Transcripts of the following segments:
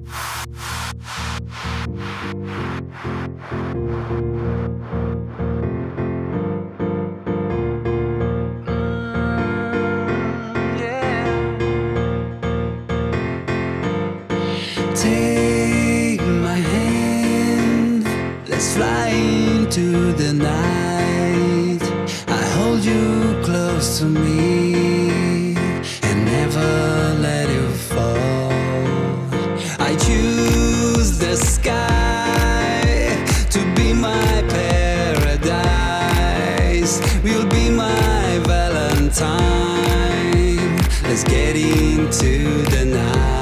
Mm, Take my hand, let's fly into the night. I hold you close to me Valentine. Let's the night.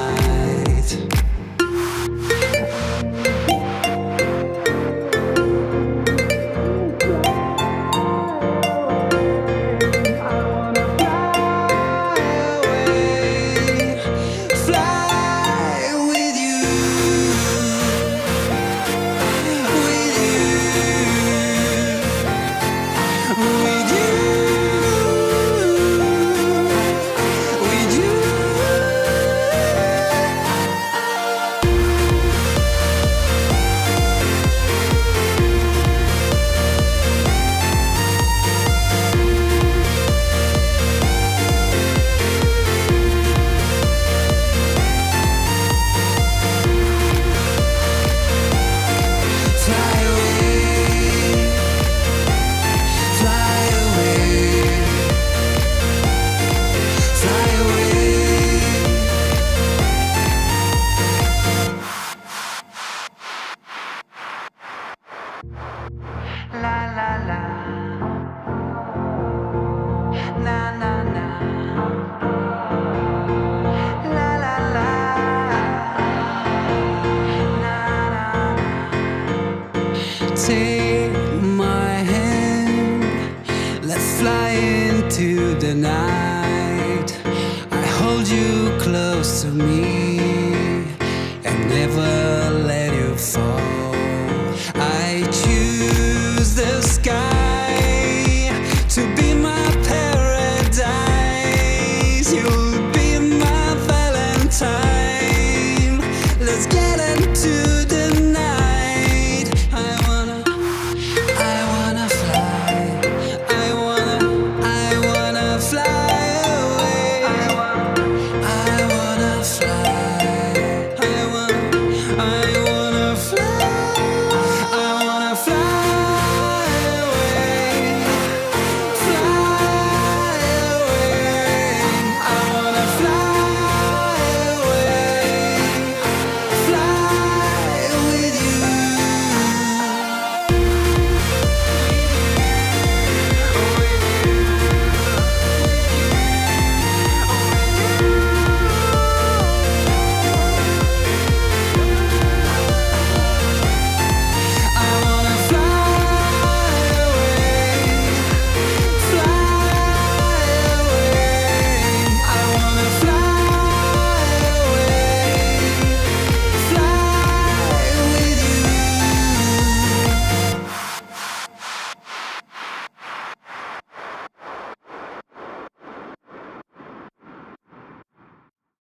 Into the night. I hold you close to me